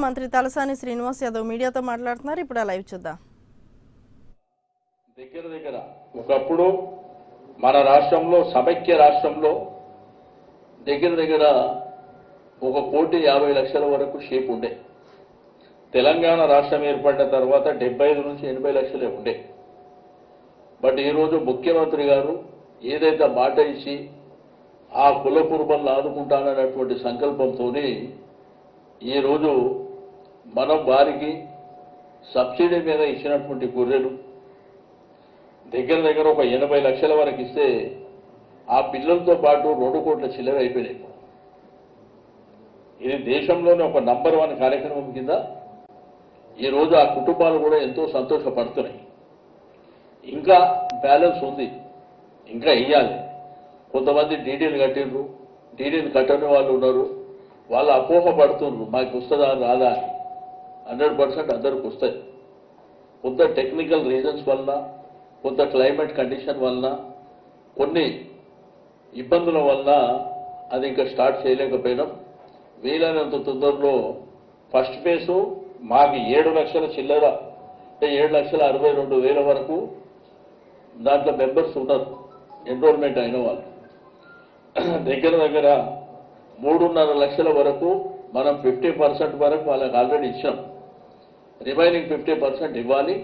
మంత్రి తలసాని శ్రీనివాస్ యాదవ్ మీడియాతో మాట్లాడుతున్నారు. ఇప్పుడు ఆ లైవ్ చూద్దాం. దగ్గర దగ్గర ఒకప్పుడు మన రాష్ట్రంలో సమైక్య రాష్ట్రంలో దగ్గర దగ్గర ఒక కోటి యాభై లక్షల వరకు షేప్ ఉండే. తెలంగాణ రాష్ట్రం ఏర్పడిన తర్వాత డెబ్బై ఐదు నుంచి ఎనభై లక్షలే ఉండే. బట్ ఈరోజు ముఖ్యమంత్రి గారు ఏదైతే మాట ఇచ్చి ఆ కుల కుర్బల్ని ఆదుకుంటానన్నటువంటి సంకల్పంతో ఈరోజు మనం వారికి సబ్సిడీ మీద ఇచ్చినటువంటి గొర్రెలు దగ్గర దగ్గర ఒక ఎనభై లక్షల వరకు ఇస్తే ఆ పిల్లలతో పాటు రెండు కోట్ల చిల్లర అయిపోయినాయి. ఇది దేశంలోనే ఒక నంబర్ వన్ కార్యక్రమం కింద ఈరోజు ఆ కుటుంబాలు కూడా ఎంతో సంతోషపడుతున్నాయి. ఇంకా బ్యాలెన్స్ ఉంది ఇంకా వెయ్యాలి. కొంతమంది డీటెయిల్ కట్టిండ్రు డీటెయిల్ కట్టని వాళ్ళు ఉన్నారు. వాళ్ళు అపోహ పడుతుండ్రు మాకు వస్తుందా రాదా? హండ్రెడ్ పర్సెంట్ అందరికి వస్తాయి. కొంత టెక్నికల్ రీజన్స్ వల్ల కొంత క్లైమేట్ కండిషన్ వల్ల కొన్ని ఇబ్బందుల వల్ల అది ఇంకా స్టార్ట్ చేయలేకపోయినాం. వీలైనంత తొందరలో ఫస్ట్ ఫేసు మాకు ఏడు లక్షల చిల్లర అంటే ఏడు లక్షల అరవై రెండు వేల వరకు దాంట్లో మెంబర్స్ ఉన్నారు. ఎన్రోల్మెంట్ అయిన వాళ్ళు. దగ్గర దగ్గర మూడున్నర లక్షల వరకు మనం ఫిఫ్టీ పర్సెంట్ వరకు వాళ్ళకి ఆల్రెడీ ఇచ్చాం. రిమైనింగ్ ఫిఫ్టీ పర్సెంట్ ఇవ్వాలి.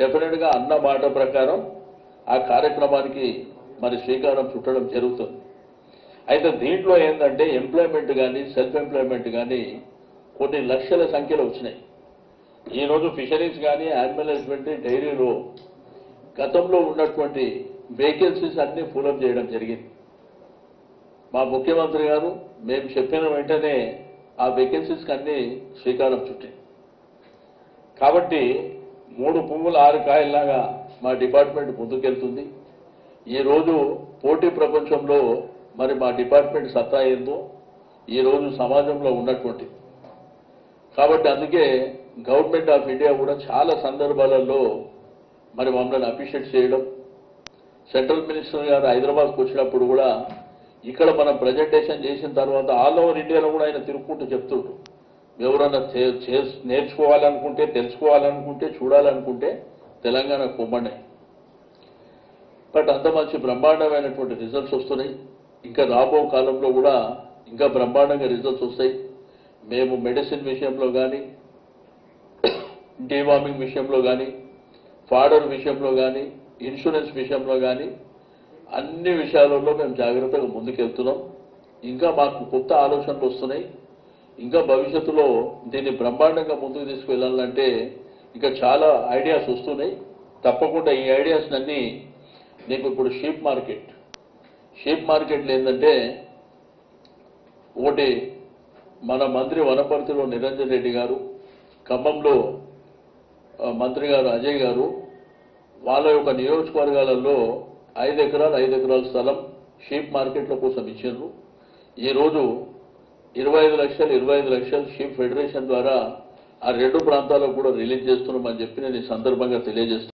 డెఫినెట్గా అన్న మాట ప్రకారం ఆ కార్యక్రమానికి మరి శ్రీకారం చుట్టడం జరుగుతుంది. అయితే దీంట్లో ఏంటంటే ఎంప్లాయ్మెంట్ కానీ సెల్ఫ్ ఎంప్లాయ్మెంట్ కానీ కొన్ని లక్షల సంఖ్యలో వచ్చినాయి. ఈరోజు ఫిషరీస్ కానీ యానిమల్ డైరీలో గతంలో ఉన్నటువంటి వేకెన్సీస్ అన్నీ ఫులప్ చేయడం జరిగింది. మా ముఖ్యమంత్రి గారు మేము చెప్పిన వెంటనే ఆ వేకెన్సీస్కి అన్నీ శ్రీకారం చుట్టాయి. కాబట్టి మూడు పువ్వులు ఆరు కాయల్లాగా మా డిపార్ట్మెంట్ ముందుకెళ్తుంది. ఈరోజు పోటీ ప్రపంచంలో మరి మా డిపార్ట్మెంట్ సత్తా ఏందో ఈరోజు సమాజంలో ఉన్నటువంటి. కాబట్టి అందుకే గవర్నమెంట్ ఆఫ్ ఇండియా కూడా చాలా సందర్భాలలో మరి మమ్మల్ని అప్రిషియేట్ చేయడం. సెంట్రల్ మినిస్టర్ గారు హైదరాబాద్కి వచ్చినప్పుడు కూడా ఇక్కడ మనం ప్రజెంటేషన్ చేసిన తర్వాత ఆల్ ఓవర్ ఇండియాలో కూడా ఆయన తిరుగుకుంటూ చెప్తుండ్రు ఎవరన్నా చే- నేర్చుకోవాలనుకుంటే తెలుసుకోవాలనుకుంటే చూడాలనుకుంటే తెలంగాణ పొమ్మండి బట్ అంత మంచి బ్రహ్మాండమైనటువంటి రిజల్ట్స్ వస్తున్నాయి. ఇంకా రాబో కాలంలో కూడా ఇంకా బ్రహ్మాండంగా రిజల్ట్స్ వస్తాయి. మేము మెడిసిన్ విషయంలో కానీ డీవార్మింగ్ విషయంలో కానీ ఫాడర్ విషయంలో కానీ ఇన్సూరెన్స్ విషయంలో కానీ అన్ని విషయాలలో మేము జాగ్రత్తగా ముందుకెళ్తున్నాం. ఇంకా మాకు కొత్త ఆలోచనలు వస్తున్నాయి. ఇంకా భవిష్యత్తులో దీన్ని బ్రహ్మాండంగా ముందుకు తీసుకువెళ్ళాలంటే ఇంకా చాలా ఐడియాస్ వస్తున్నాయి. తప్పకుండా ఈ ఐడియాస్ అన్నీ నీకు ఇప్పుడు షీప్ మార్కెట్. షీప్ మార్కెట్లు ఏంటంటే ఒకటి మన మంత్రి వనపర్తిలో నిరంజన్ రెడ్డి గారు ఖమ్మంలో మంత్రి గారు అజయ్ గారు వాళ్ళ యొక్క నియోజకవర్గాలలో ఐదు ఎకరాలు ఐదు ఎకరాల స్థలం షీప్ మార్కెట్ల కోసం ఇచ్చిండ్రు ఈరోజు ఇరవై ఐదు లక్షలు ఇరవై ఐదు లక్షలు షీప్ ఫెడరేషన్ ద్వారా ఆ రెండు ప్రాంతాలకు కూడా రిలీజ్ చేస్తున్నామని చెప్పి నేను ఈ సందర్భంగా తెలియజేస్తున్నాను